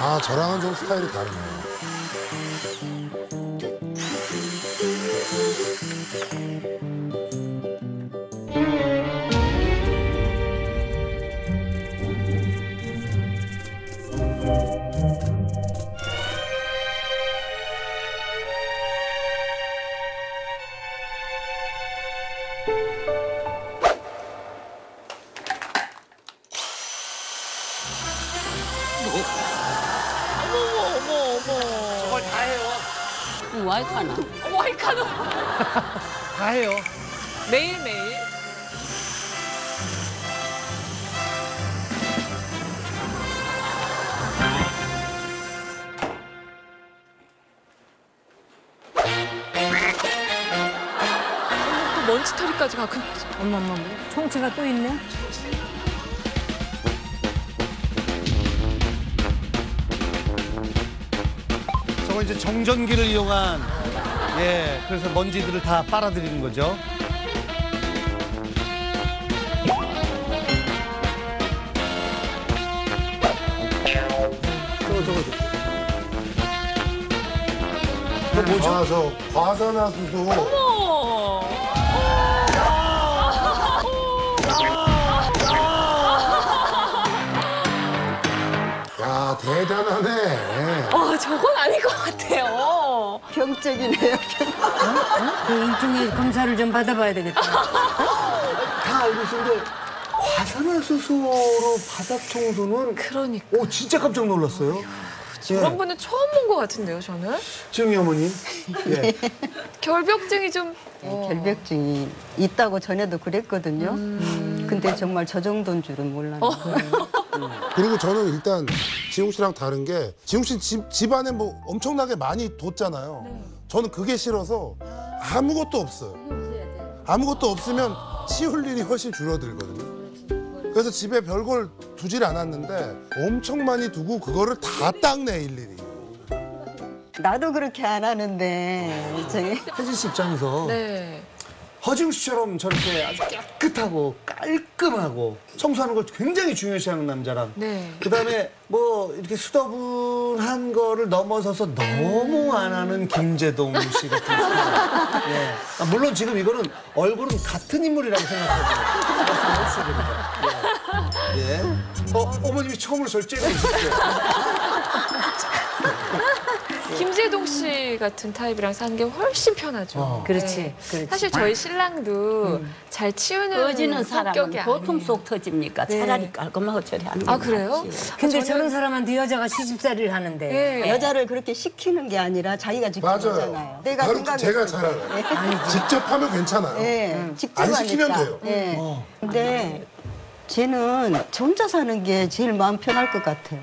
아 저랑은 좀 스타일이 다르네요. 정말 다 해요. 와이카나. 와이카노 다 해요. 매일매일. 또 먼지털이까지 가끔 어머머, 총치가 또 있네. 저거 이제 정전기를 이용한 예, 그래서 먼지들을 다 빨아들이는 거죠. 저거 저거 저거. 그거 뭐죠? 아, 저 과산화수소. 어머 야, 대단하네. 어, 저건 아닌 것 같아요. 병적이네요. 그 일종의 검사를 좀 받아봐야 되겠다. 다 알고 있었는데 과산화수소로 바닥 청소는 그러니까 오 진짜 깜짝 놀랐어요. 그런 분은 처음 본 것 같은데요, 저는. 지영이 어머님. 예. 결벽증이 좀 결벽증이 있다고 전에도 그랬거든요. 근데 정말 저 정도인 줄은 몰랐어요. 그리고 저는 일단 지웅 씨랑 다른 게 지웅 씨 집, 집안에 뭐 엄청나게 많이 뒀잖아요. 저는 그게 싫어서 아무것도 없어요. 아무것도 없으면 치울 일이 훨씬 줄어들거든요. 그래서 집에 별걸 두질 않았는데 엄청 많이 두고 그거를 다 닦네 일일이. 나도 그렇게 안 하는데 저기 혜진 씨 입장에서 네. 허지웅 씨처럼 저렇게 아주 깨끗하고 깔끔하고 청소하는 걸 굉장히 중요시하는 남자랑 네. 그다음에 뭐 이렇게 수더분한 거를 넘어서서 너무 안 하는 김재동 씨 같은 스타일. 예. 아, 물론 지금 이거는 얼굴은 같은 인물이라고 생각하고 말씀해 주셔야 됩니다. 예. 예. 어, 어머님이 처음으로 째고 있었어요. 김재동 씨 같은 타입이랑 사는 게 훨씬 편하죠. 어. 그렇지, 네. 그렇지. 사실 저희 신랑도 잘 치우는 성격이 보통 아니에요. 속 터집니까? 네. 차라리 깔끔하고 처리하는 게아 그래요? 낫지. 근데 저는- 저런 사람한테 여자가 시집살이를 하는데. 네. 여자를 그렇게 시키는 게 아니라 자기가 직접 맞아요. 하잖아요. 내가 바로 생각했을 제가 때. 잘 알아요. 직접 하면 괜찮아요. 예, 직접 안 시키면 하니까. 돼요. 예. 어. 근데 쟤는 저 혼자 사는 게 제일 마음 편할 것 같아요.